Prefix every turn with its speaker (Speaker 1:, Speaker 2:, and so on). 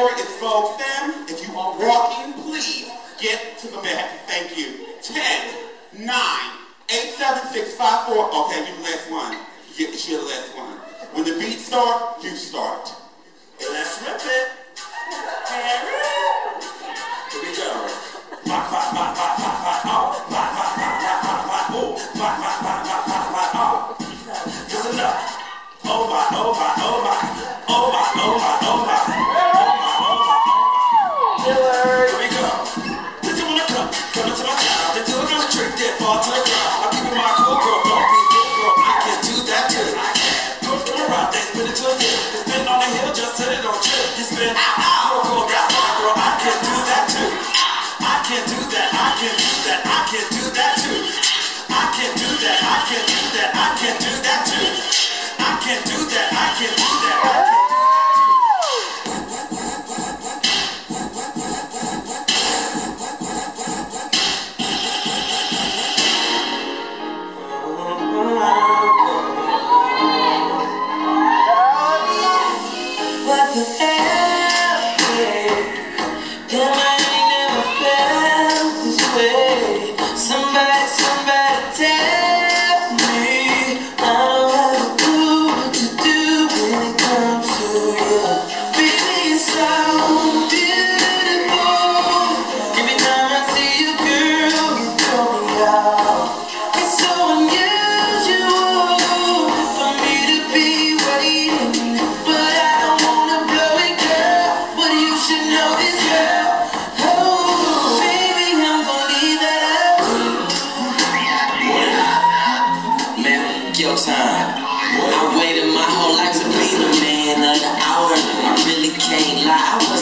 Speaker 1: Whatever is Vogue them, if you are walking, please get to the back. Thank you. 10, 9, 8, 7, 6, 5, 4. Okay, you the last one. You're, the last one. When the beat starts, you start.
Speaker 2: And let's rip it. Here we go. Bop, bop, bop, bop, bop, bop, oh. Bop, oh. My, oh, my, oh, my. Oh, my, oh, my. Yeah.
Speaker 3: I waited my whole life to be the man of the hour. I really can't lie.